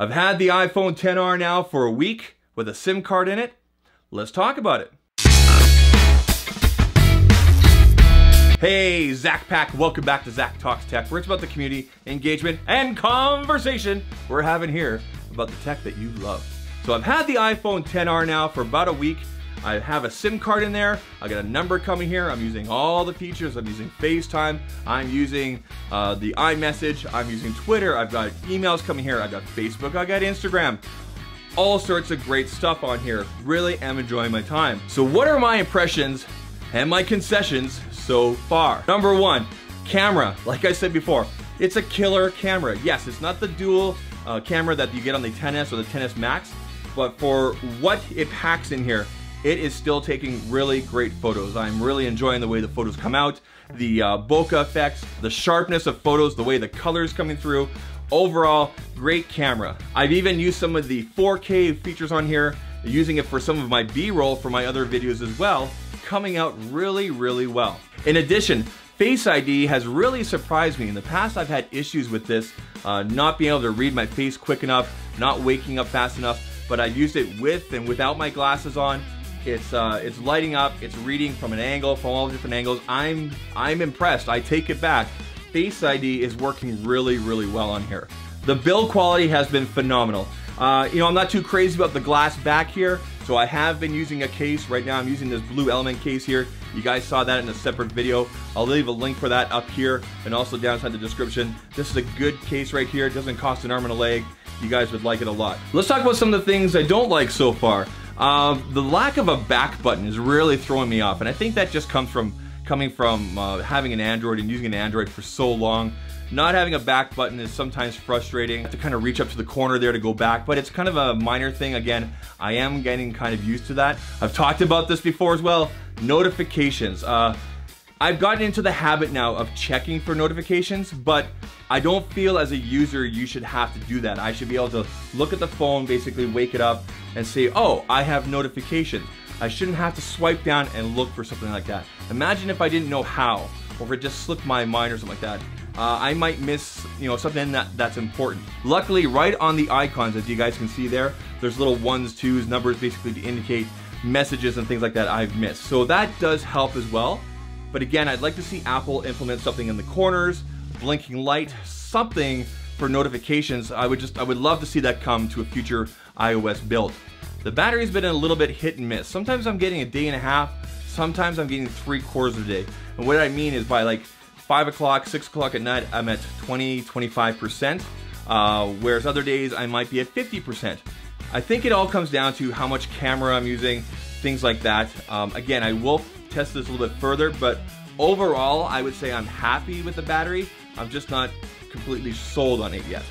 I've had the iPhone XR now for a week with a SIM card in it. Let's talk about it. Hey, Zak Pack, welcome back to ZAKtalks TECH, where it's about the community, engagement, and conversation we're having here about the tech that you love. So I've had the iPhone XR now for about a week. I have a SIM card in there. I got a number coming here. I'm using all the features. I'm using FaceTime. I'm using uh, the iMessage. I'm using Twitter. I've got emails coming here. I've got Facebook. I got Instagram. All sorts of great stuff on here. Really am enjoying my time. So what are my impressions and my concessions so far. Number one, camera. Like I said before, it's a killer camera. Yes, it's not the dual uh, camera that you get on the XS or the XS Max, but for what it packs in here, it is still taking really great photos. I'm really enjoying the way the photos come out, the uh, bokeh effects, the sharpness of photos, the way the colors coming through. Overall, great camera. I've even used some of the 4K features on here, using it for some of my B-roll for my other videos as well, coming out really, really well. In addition, Face ID has really surprised me. In the past, I've had issues with this, uh, not being able to read my face quick enough, not waking up fast enough, but I've used it with and without my glasses on. It's uh, it's lighting up, it's reading from an angle, from all different angles. I'm I'm impressed. I take it back. Face ID is working really, really well on here. The build quality has been phenomenal. Uh, you know, I'm not too crazy about the glass back here, so I have been using a case. Right now I'm using this blu element case here. You guys saw that in a separate video. I'll leave a link for that up here and also down inside the description. This is a good case right here. It doesn't cost an arm and a leg. You guys would like it a lot. Let's talk about some of the things I don't like so far. Um, the lack of a back button is really throwing me off, and I think that just comes from coming from uh, having an Android and using an Android for so long. Not having a back button is sometimes frustrating to kind of reach up to the corner there to go back, but it's kind of a minor thing. Again, I am getting kind of used to that. I've talked about this before as well. Notifications. Uh, I've gotten into the habit now of checking for notifications, but I don't feel as a user you should have to do that. I should be able to look at the phone, basically wake it up and say, oh, I have notifications. I shouldn't have to swipe down and look for something like that. Imagine if I didn't know how, or if it just slipped my mind or something like that. Uh, I might miss, you know, something that, that's important. Luckily, right on the icons, as you guys can see there, there's little ones, twos, numbers basically to indicate messages and things like that I've missed. So that does help as well. But again, I'd like to see Apple implement something in the corners, blinking light, something for notifications. I would just, I would love to see that come to a future iOS build. The battery's been a little bit hit and miss. Sometimes I'm getting a day and a half, sometimes I'm getting three quarters of a day. And what I mean is by like 5 o'clock, 6 o'clock at night, I'm at 20, 25%, uh, whereas other days I might be at 50%. I think it all comes down to how much camera I'm using, things like that. Um, again, I will test this a little bit further, but overall, I would say I'm happy with the battery. I'm just not completely sold on it yet.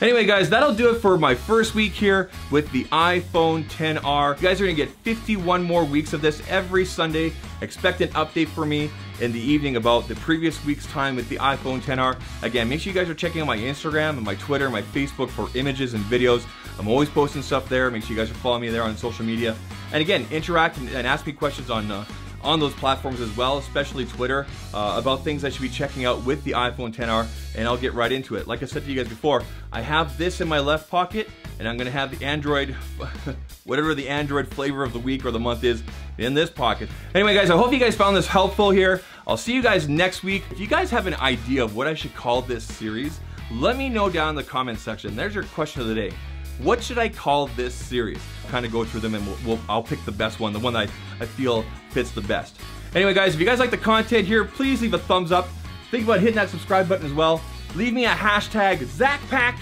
Anyway, guys, that'll do it for my first week here with the iPhone XR. You guys are gonna get 51 more weeks of this every Sunday. Expect an update for me in the evening about the previous week's time with the iPhone XR. Again, make sure you guys are checking out my Instagram and my Twitter, my Facebook for images and videos. I'm always posting stuff there. Make sure you guys are following me there on social media. And again, interact and, ask me questions on uh, on those platforms as well, especially Twitter, uh, about things I should be checking out with the iPhone XR, and I'll get right into it. Like I said to you guys before, I have this in my left pocket, and I'm gonna have the Android, whatever the Android flavor of the week or the month is, in this pocket. Anyway, guys, I hope you guys found this helpful here. I'll see you guys next week. If you guys have an idea of what I should call this series, let me know down in the comment section. There's your question of the day. What should I call this series? Kind of go through them and we'll, we'll, I'll pick the best one, the one that I, I feel fits the best. Anyway, guys, if you guys like the content here, please leave a thumbs up. Think about hitting that subscribe button as well. Leave me a hashtag ZakPack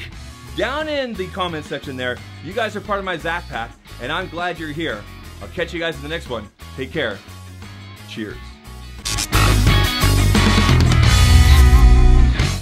down in the comment section there. You guys are part of my Zak Pack, and I'm glad you're here. I'll catch you guys in the next one. Take care. Cheers.